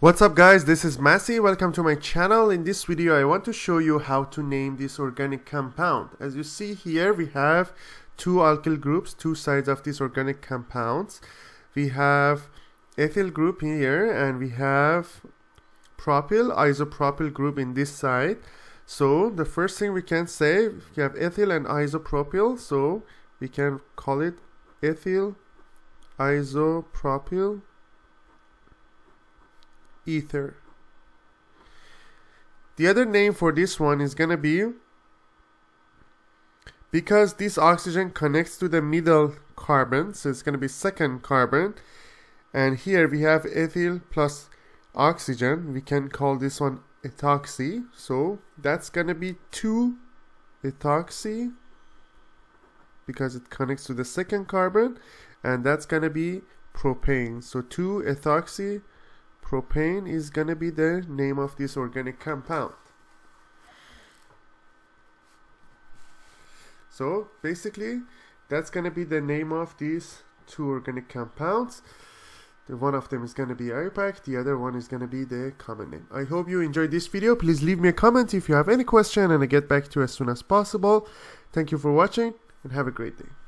What's up guys, this is Masi, welcome to my channel. In this video I want to show you how to name this organic compound. As you see here we have two alkyl groups, two sides of these organic compounds. We have ethyl group here and we have propyl, isopropyl group in this side. So the first thing we can say, we have ethyl and isopropyl, so we can call it ethyl isopropyl ether. The other name for this one is gonna be because this oxygen connects to the middle carbon, so it's gonna be second carbon, and here we have ethyl plus oxygen, we can call this one ethoxy, so that's gonna be 2 ethoxy because it connects to the second carbon, and that's gonna be propane, so 2 ethoxy propane is gonna be the name of this organic compound so basically that's gonna be the name of these two organic compounds the one of them is going to be IUPAC, the other one is going to be the common name. I hope you enjoyed this video. Please leave me a comment if you have any question and I get back to you as soon as possible. Thank you for watching and have a great day.